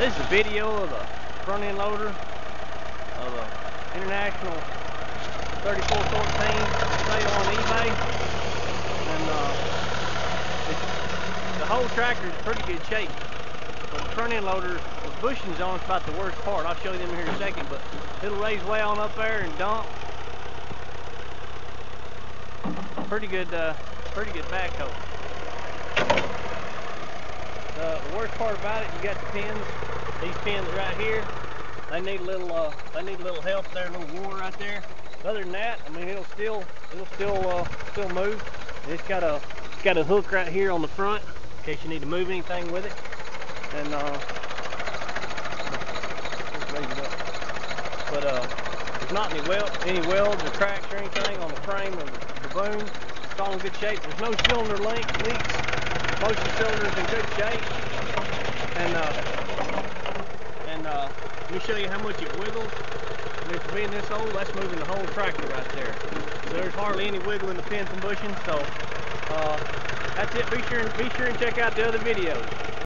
This is a video of the front end loader of the International 3414 sale on eBay. And uh, the whole tractor is pretty good shape. But the front end loader, the bushings on is about the worst part. I'll show you them here in a second, but it'll raise way on up there and dump. Pretty good, uh, pretty good backhoe. Worst part about it, you got the pins. These pins right here, they need a little, uh, they need a little help there, a little war right there. Other than that, I mean, it'll still, it'll still, uh, still move. It's got a, it's got a hook right here on the front in case you need to move anything with it. And uh. But uh, there's not any weld, any welds or cracks or anything on the frame of the, boom. It's all in good shape. There's no cylinder leaks. Most of the cylinders in good shape. And uh, and uh, let me show you how much it wiggles. For being this old, that's moving the whole tractor right there. So there's hardly any wiggle in the pins and bushings. So uh, that's it. Be sure and be sure and check out the other videos.